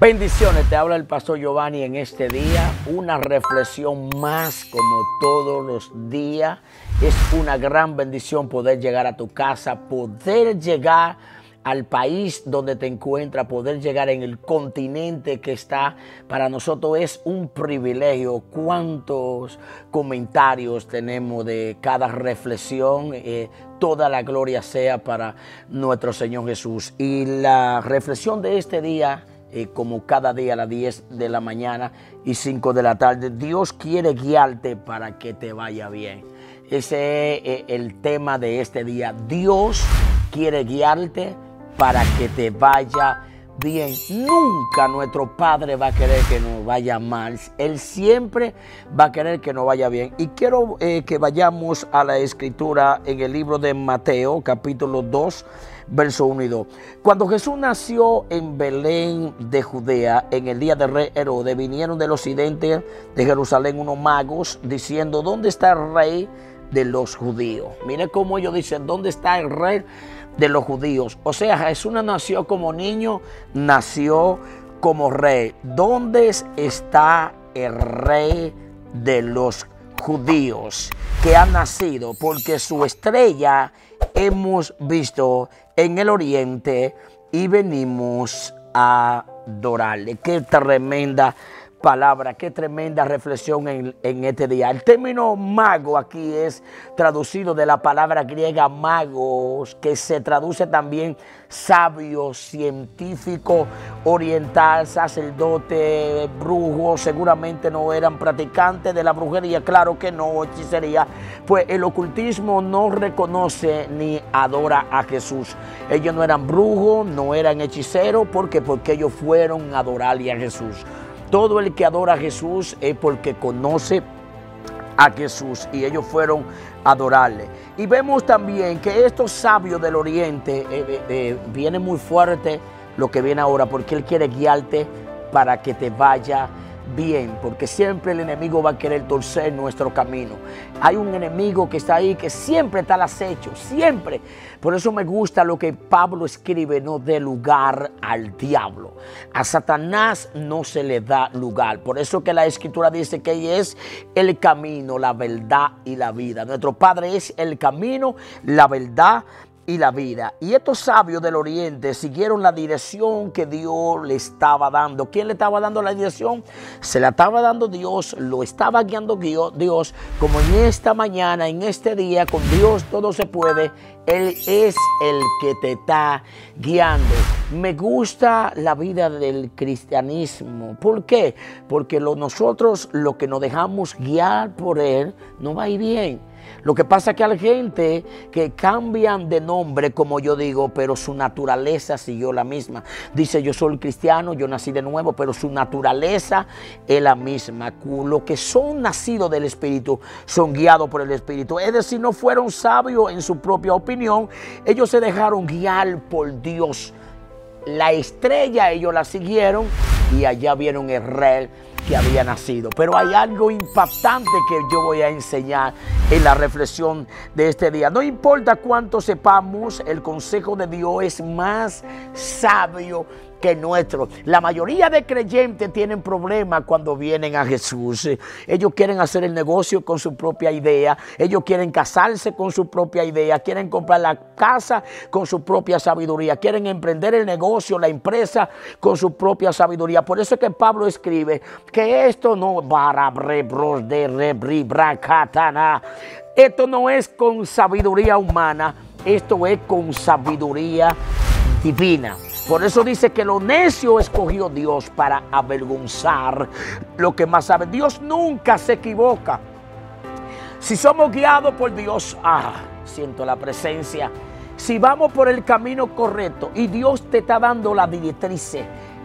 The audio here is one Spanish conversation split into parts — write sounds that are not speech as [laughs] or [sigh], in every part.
Bendiciones, te habla el pastor Giovanni en este día, una reflexión más como todos los días. Es una gran bendición poder llegar a tu casa, poder llegar al país donde te encuentras, poder llegar en el continente que está. Para nosotros es un privilegio. ¿Cuántos comentarios tenemos de cada reflexión? Eh, toda la gloria sea para nuestro Señor Jesús. Y la reflexión de este día eh, como cada día a las 10 de la mañana y 5 de la tarde. Dios quiere guiarte para que te vaya bien. Ese es eh, el tema de este día. Dios quiere guiarte para que te vaya bien. Nunca nuestro Padre va a querer que nos vaya mal. Él siempre va a querer que nos vaya bien. Y quiero eh, que vayamos a la escritura en el libro de Mateo, capítulo 2 verso 1 y 2. Cuando Jesús nació en Belén de Judea, en el día del rey Herodes, vinieron del occidente de Jerusalén unos magos diciendo, ¿dónde está el rey de los judíos? Mire cómo ellos dicen, ¿dónde está el rey de los judíos? O sea, Jesús no nació como niño, nació como rey. ¿Dónde está el rey de los judíos que ha nacido? Porque su estrella hemos visto en el oriente y venimos a adorarle. Qué tremenda palabra, qué tremenda reflexión en, en, este día. El término mago aquí es traducido de la palabra griega magos, que se traduce también sabio, científico, oriental, sacerdote, brujo. Seguramente no eran practicantes de la brujería, claro que no, hechicería. Pues el ocultismo no reconoce ni adora a Jesús. Ellos no eran brujos, no eran hechiceros, ¿por qué? Porque ellos fueron a adorarle a Jesús. Todo el que adora a Jesús es porque conoce a Jesús y ellos fueron a adorarle. Y vemos también que estos sabios del oriente eh, eh, eh, viene muy fuerte lo que viene ahora porque Él quiere guiarte para que te vaya bien, porque siempre el enemigo va a querer torcer nuestro camino. Hay un enemigo que está ahí que siempre está al acecho, siempre. Por eso me gusta lo que Pablo escribe, no dé lugar al diablo. A Satanás no se le da lugar. Por eso que la escritura dice que es el camino, la verdad y la vida. Nuestro Padre es el camino, la verdad y la vida. Y estos sabios del oriente siguieron la dirección que Dios le estaba dando. ¿Quién le estaba dando la dirección? Se la estaba dando Dios, lo estaba guiando Dios, como en esta mañana, en este día, con Dios todo se puede. Él es el que te está guiando. Me gusta la vida del cristianismo. ¿Por qué? Porque nosotros lo que nos dejamos guiar por Él no va a ir bien. Lo que pasa es que hay gente que cambian de nombre, como yo digo, pero su naturaleza siguió la misma. Dice, yo soy cristiano, yo nací de nuevo, pero su naturaleza es la misma. Los que son nacidos del Espíritu son guiados por el Espíritu. Es decir, no fueron sabios en su propia opinión, ellos se dejaron guiar por Dios. La estrella ellos la siguieron y allá vieron el rey que había nacido. Pero hay algo impactante que yo voy a enseñar en la reflexión de este día. No importa cuánto sepamos, el consejo de Dios es más sabio que nuestro. La mayoría de creyentes tienen problemas cuando vienen a Jesús. Ellos quieren hacer el negocio con su propia idea. Ellos quieren casarse con su propia idea. Quieren comprar la casa con su propia sabiduría. Quieren emprender el negocio, la empresa con su propia sabiduría. Por eso es que Pablo escribe que esto no esto no es con sabiduría humana, esto es con sabiduría divina. Por eso dice que lo necio escogió Dios para avergonzar lo que más sabe. Dios nunca se equivoca. Si somos guiados por Dios, ah, siento la presencia. Si vamos por el camino correcto y Dios te está dando la directriz,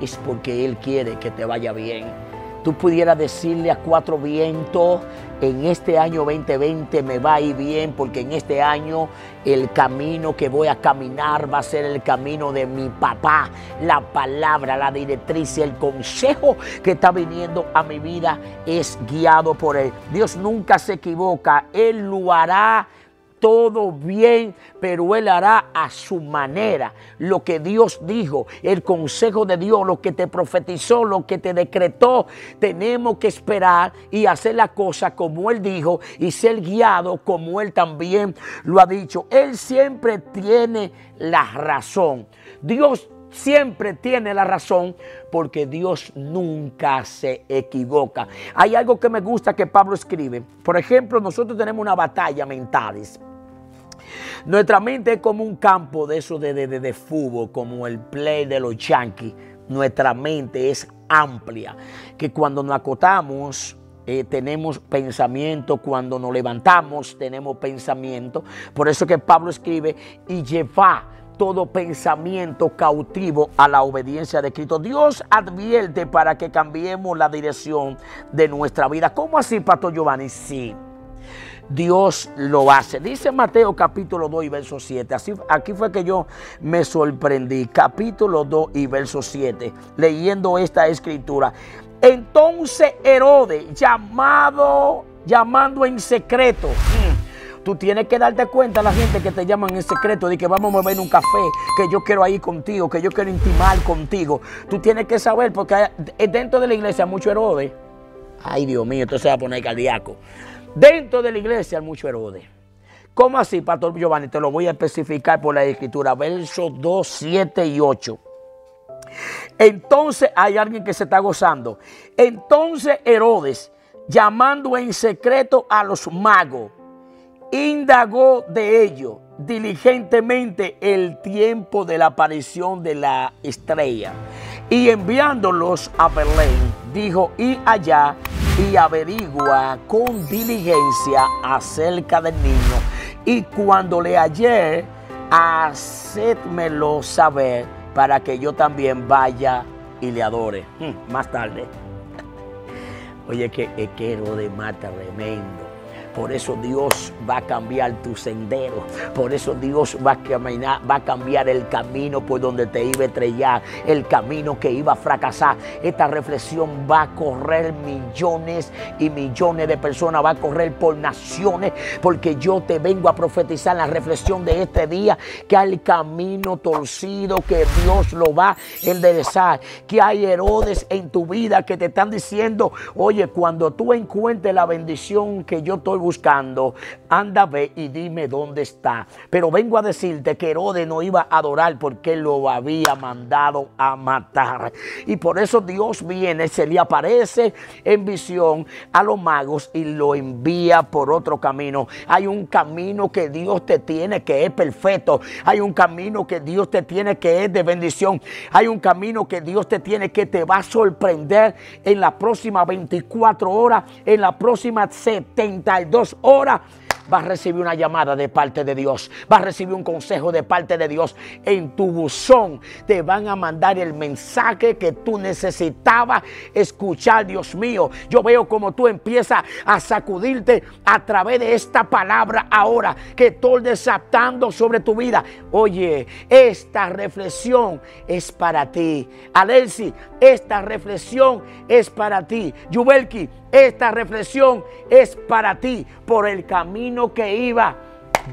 es porque Él quiere que te vaya bien tú pudieras decirle a cuatro vientos, en este año 2020 me va a ir bien porque en este año el camino que voy a caminar va a ser el camino de mi papá. La palabra, la directriz, el consejo que está viniendo a mi vida es guiado por él. Dios nunca se equivoca, Él lo hará todo bien, pero Él hará a su manera lo que Dios dijo, el consejo de Dios, lo que te profetizó, lo que te decretó. Tenemos que esperar y hacer la cosa como Él dijo y ser guiado como Él también lo ha dicho. Él siempre tiene la razón. Dios siempre tiene la razón porque Dios nunca se equivoca. Hay algo que me gusta que Pablo escribe. Por ejemplo, nosotros tenemos una batalla mentales. Nuestra mente es como un campo de eso de, de, fútbol, como el play de los Yankees. Nuestra mente es amplia, que cuando nos acotamos eh, tenemos pensamiento, cuando nos levantamos tenemos pensamiento. Por eso que Pablo escribe y lleva todo pensamiento cautivo a la obediencia de Cristo. Dios advierte para que cambiemos la dirección de nuestra vida. ¿Cómo así, Pastor Giovanni? Sí. Dios lo hace. Dice Mateo capítulo 2 y verso 7. Así, aquí fue que yo me sorprendí. Capítulo 2 y verso 7. Leyendo esta escritura. Entonces Herodes, llamado, llamando en secreto. Mm, tú tienes que darte cuenta a la gente que te llaman en secreto de que vamos a mover un café, que yo quiero ir contigo, que yo quiero intimar contigo. Tú tienes que saber porque dentro de la iglesia hay mucho Herodes. Ay, Dios mío, esto se va a poner cardíaco. Dentro de la iglesia hay mucho Herodes. ¿Cómo así, Pastor Giovanni? Te lo voy a especificar por la escritura. Versos 2, 7 y 8. Entonces hay alguien que se está gozando. Entonces Herodes, llamando en secreto a los magos, indagó de ellos diligentemente el tiempo de la aparición de la estrella. Y enviándolos a Belén, dijo, y allá y averigua con diligencia acerca del niño. Y cuando le hallé, hacedmelo saber para que yo también vaya y le adore. Hmm, más tarde. [laughs] Oye, que, que de mata tremendo. Por eso Dios va a cambiar tu sendero. Por eso Dios va a, cambiar el camino por donde te iba a estrellar. El camino que iba a fracasar. Esta reflexión va a correr millones y millones de personas. Va a correr por naciones. Porque yo te vengo a profetizar la reflexión de este día. Que hay camino torcido que Dios lo va a enderezar. Que hay Herodes en tu vida que te están diciendo, oye, cuando tú encuentres la bendición que yo estoy buscando, anda, ve y dime dónde está. Pero vengo a decirte que Herodes no iba a adorar porque lo había mandado a matar. Y por eso Dios viene, se le aparece en visión a los magos y lo envía por otro camino. Hay un camino que Dios te tiene que es perfecto. Hay un camino que Dios te tiene que es de bendición. Hay un camino que Dios te tiene que te va a sorprender en las próximas 24 horas, en las próximas 72 dos horas vas a recibir una llamada de parte de Dios, vas a recibir un consejo de parte de Dios. En tu buzón te van a mandar el mensaje que tú necesitabas escuchar, Dios mío. Yo veo como tú empiezas a sacudirte a través de esta palabra ahora que estoy desatando sobre tu vida. Oye, esta reflexión es para ti. Alexi, esta reflexión es para ti. Yubelki, esta reflexión es para ti por el camino que iba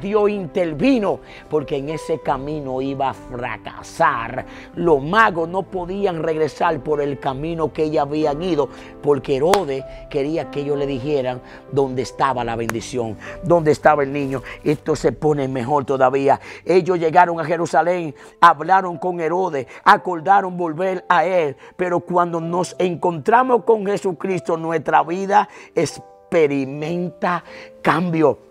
Dios intervino porque en ese camino iba a fracasar. Los magos no podían regresar por el camino que ellos habían ido porque Herodes quería que ellos le dijeran dónde estaba la bendición, dónde estaba el niño. Esto se pone mejor todavía. Ellos llegaron a Jerusalén, hablaron con Herodes, acordaron volver a él, pero cuando nos encontramos con Jesucristo, nuestra vida experimenta cambio.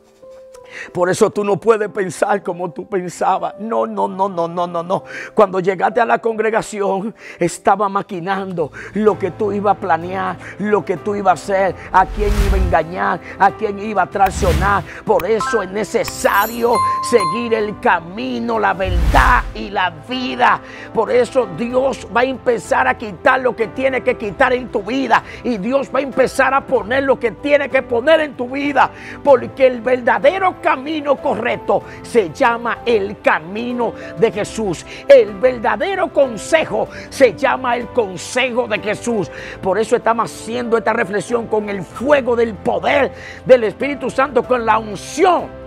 Por eso tú no puedes pensar como tú pensabas. No, no, no, no, no, no, no. Cuando llegaste a la congregación, estaba maquinando lo que tú ibas a planear, lo que tú ibas a hacer, a quién iba a engañar, a quién iba a traicionar. Por eso es necesario seguir el camino, la verdad y la vida. Por eso Dios va a empezar a quitar lo que tiene que quitar en tu vida. Y Dios va a empezar a poner lo que tiene que poner en tu vida. Porque el verdadero camino correcto se llama el camino de Jesús. El verdadero consejo se llama el consejo de Jesús. Por eso estamos haciendo esta reflexión con el fuego del poder del Espíritu Santo, con la unción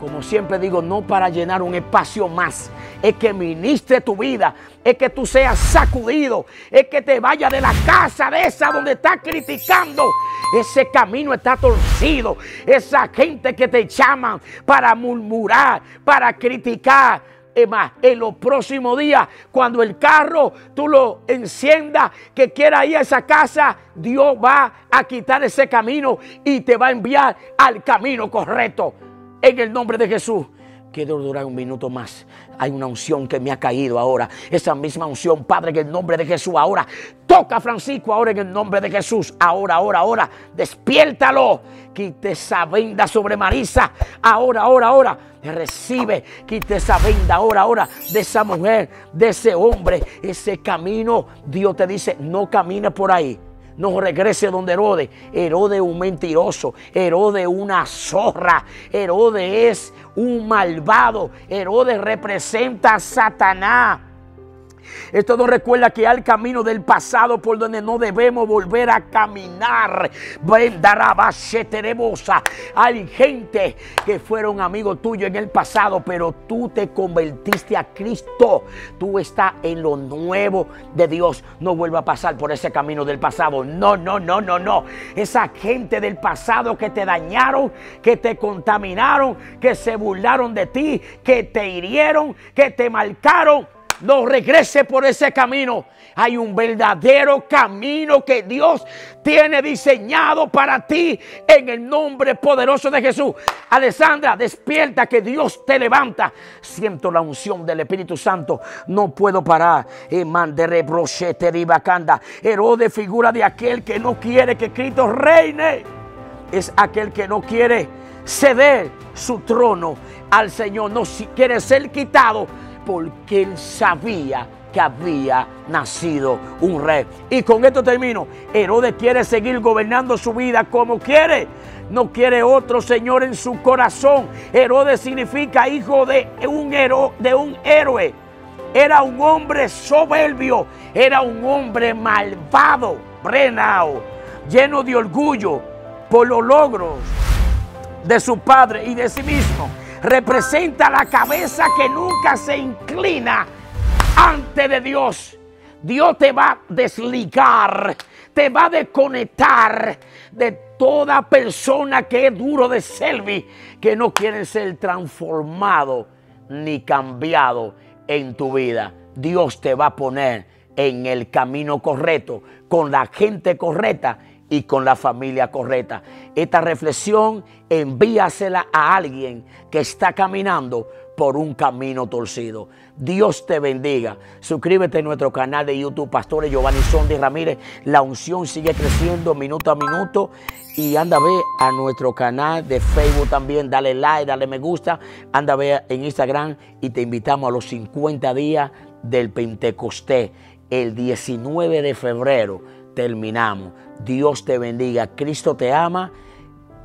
como siempre digo, no para llenar un espacio más, es que ministre tu vida, es que tú seas sacudido, es que te vaya de la casa de esa donde estás criticando. Ese camino está torcido, esa gente que te llaman para murmurar, para criticar. Es más, en los próximos días, cuando el carro tú lo enciendas, que quiera ir a esa casa, Dios va a quitar ese camino y te va a enviar al camino correcto. En el nombre de Jesús. Quiero durar un minuto más. Hay una unción que me ha caído ahora. Esa misma unción, Padre, en el nombre de Jesús. Ahora toca Francisco, ahora en el nombre de Jesús. Ahora, ahora, ahora. Despiértalo. Quite esa venda sobre Marisa. Ahora, ahora, ahora. Recibe, quite esa venda ahora, ahora de esa mujer, de ese hombre. Ese camino, Dios te dice, no camine por ahí no regrese donde Herodes. Herodes es un mentiroso, Herodes es una zorra, Herodes es un malvado, Herodes representa a Satanás. Esto nos recuerda que hay camino del pasado por donde no debemos volver a caminar. Hay gente que fueron amigos tuyos en el pasado, pero tú te convertiste a Cristo. Tú estás en lo nuevo de Dios. No vuelva a pasar por ese camino del pasado. No, no, no, no, no. Esa gente del pasado que te dañaron, que te contaminaron, que se burlaron de ti, que te hirieron, que te marcaron no regrese por ese camino. Hay un verdadero camino que Dios tiene diseñado para ti en el nombre poderoso de Jesús. Alessandra, despierta que Dios te levanta. Siento la unción del Espíritu Santo. No puedo parar. Herodes, figura de aquel que no quiere que Cristo reine. Es aquel que no quiere ceder su trono al Señor. No quiere ser quitado porque él sabía que había nacido un rey. Y con esto termino. Herodes quiere seguir gobernando su vida como quiere. No quiere otro Señor en su corazón. Herodes significa hijo de un, de un héroe. Era un hombre soberbio. Era un hombre malvado, brenao, lleno de orgullo por los logros de su padre y de sí mismo representa la cabeza que nunca se inclina ante de Dios. Dios te va a desligar, te va a desconectar de toda persona que es duro de selvi, que no quiere ser transformado ni cambiado en tu vida. Dios te va a poner en el camino correcto, con la gente correcta y con la familia correcta. Esta reflexión envíasela a alguien que está caminando por un camino torcido. Dios te bendiga. Suscríbete a nuestro canal de YouTube, Pastores Giovanni Sondi Ramírez. La unción sigue creciendo minuto a minuto. Y anda a ver a nuestro canal de Facebook también. Dale like, dale me gusta. Anda a ver en Instagram. Y te invitamos a los 50 días del Pentecostés. El 19 de febrero terminamos. Dios te bendiga. Cristo te ama.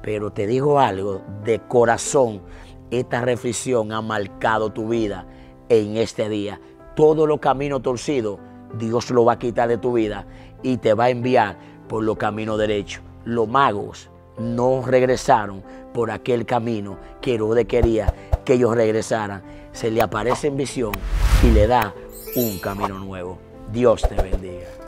Pero te digo algo de corazón. Esta reflexión ha marcado tu vida en este día. Todo lo camino torcido, Dios lo va a quitar de tu vida y te va a enviar por los caminos derechos. Los magos no regresaron por aquel camino que Herodes quería que ellos regresaran. Se le aparece en visión y le da un camino nuevo. Dios te bendiga.